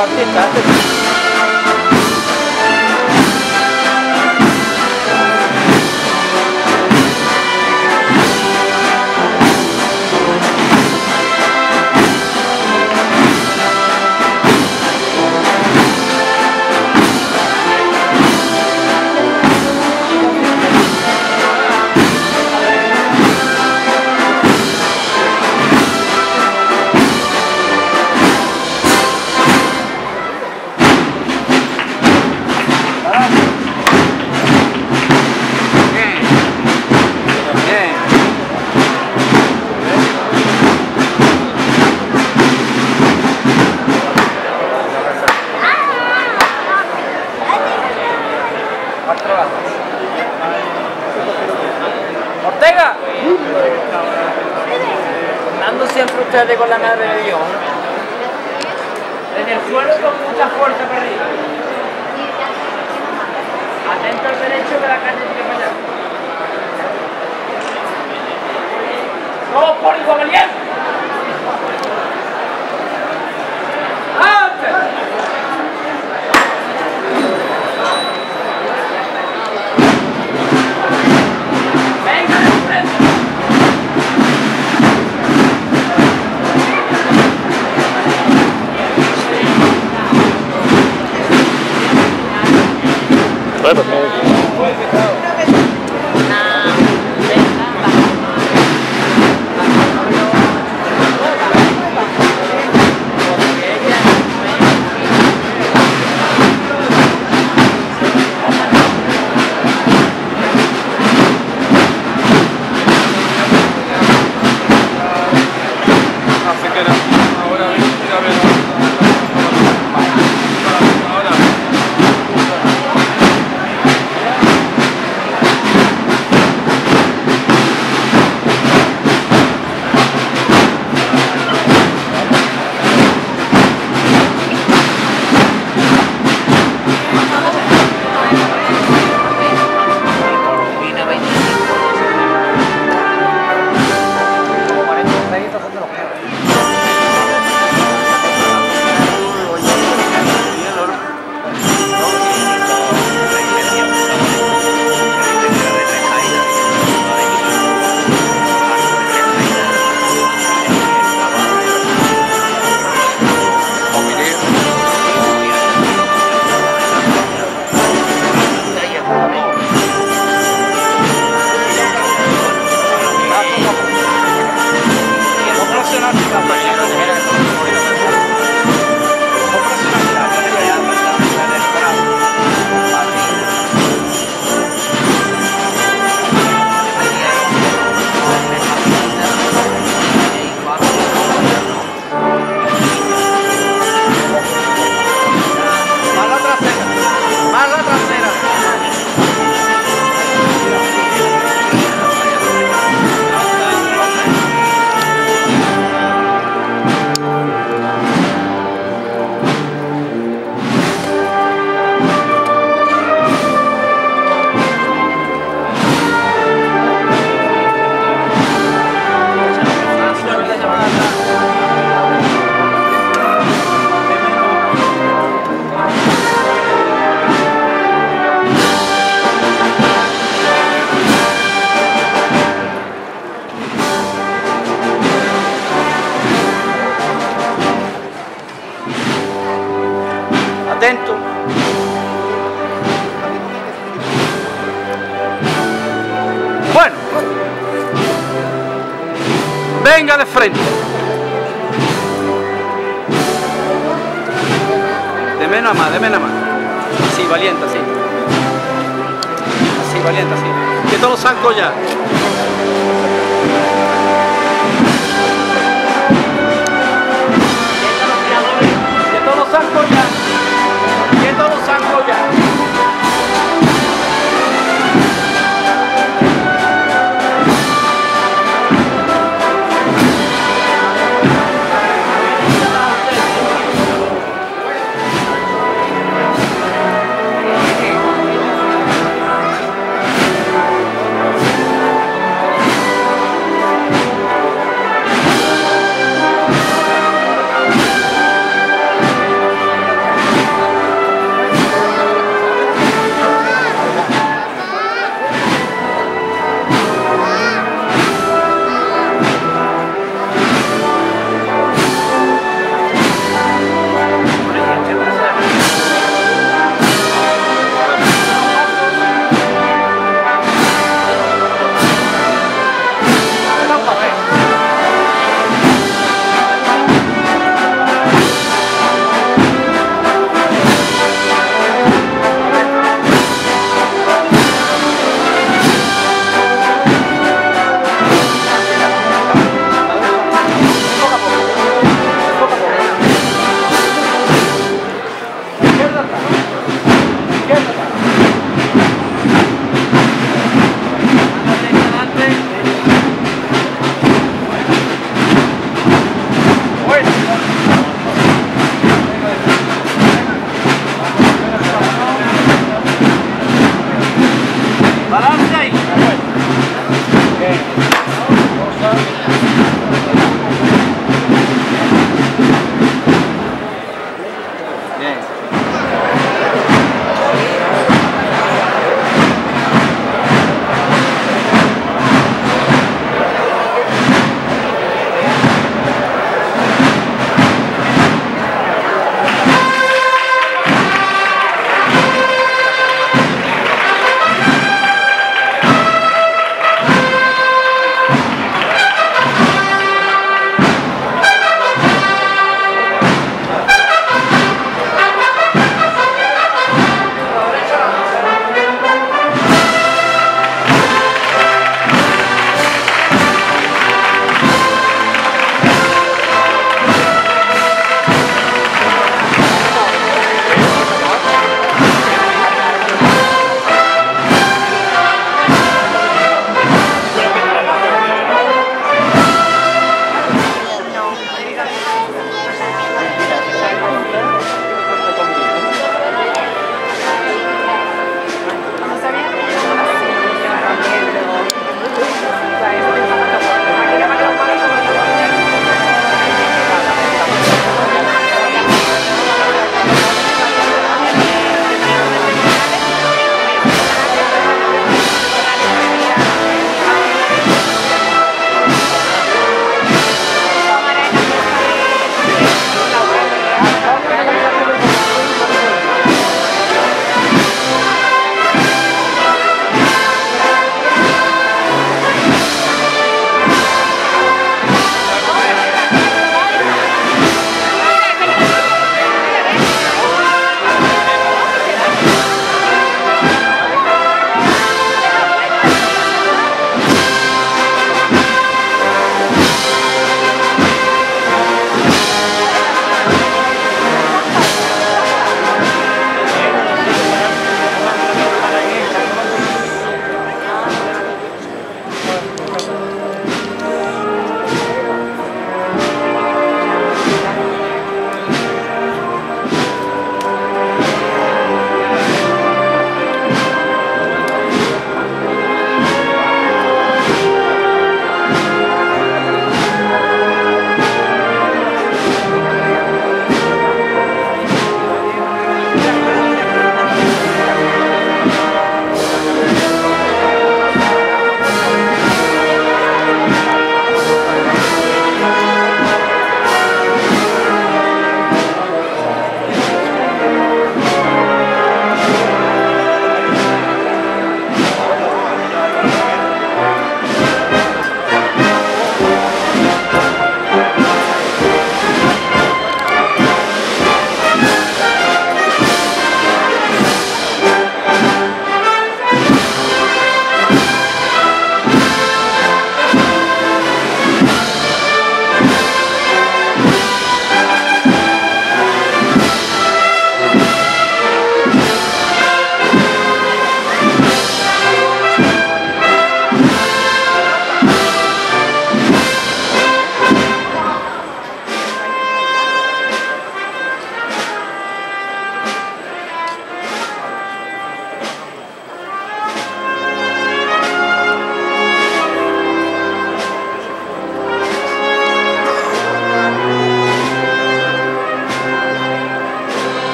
Así Ortega. Dando siempre ustedes con la madre de Dios. En el suelo con mucha fuerza para arriba. Atento al derecho que la calle tiene para allá. ¡No, por igual valiente! ¡Antes! Venga de frente. De menos más, de menos más. Así, valiente, así. Así, valiente, así. Que todos los ya.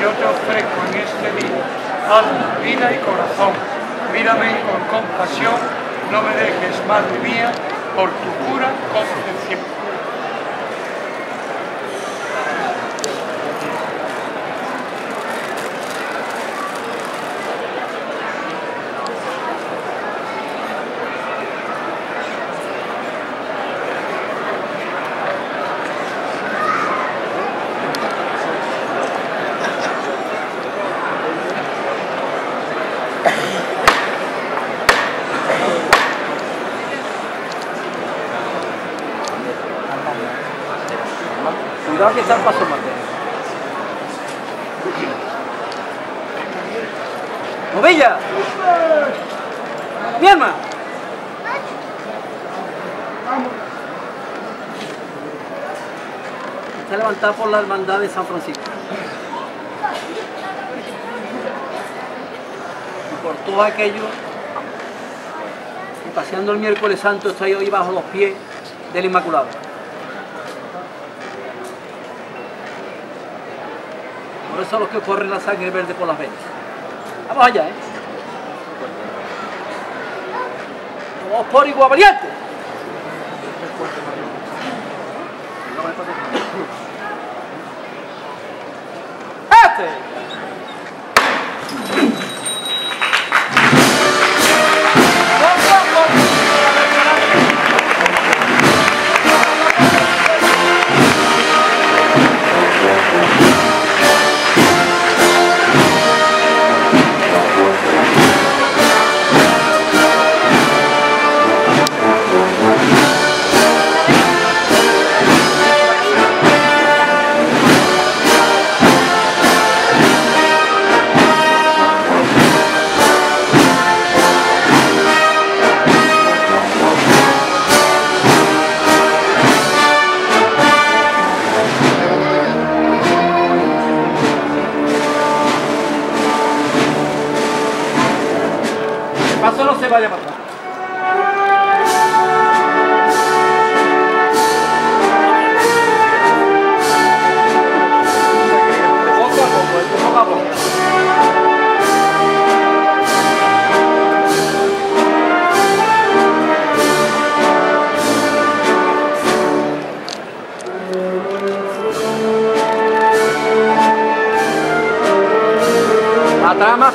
yo te ofrezco en este día alma, vida y corazón. Mírame con compasión, no me dejes, Madre mía, por tu cura, concepción. Está el paso Mateo. ¡Movilla! ¡Mi arma! Está levantada por la hermandad de San Francisco. Y por todo aquello, y paseando el miércoles santo, estoy hoy bajo los pies del Inmaculado. Eso los que corren la sangre verde por las venas. Vamos allá, ¿eh? Vamos por igual valiente.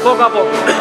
Atrás más poco a poco.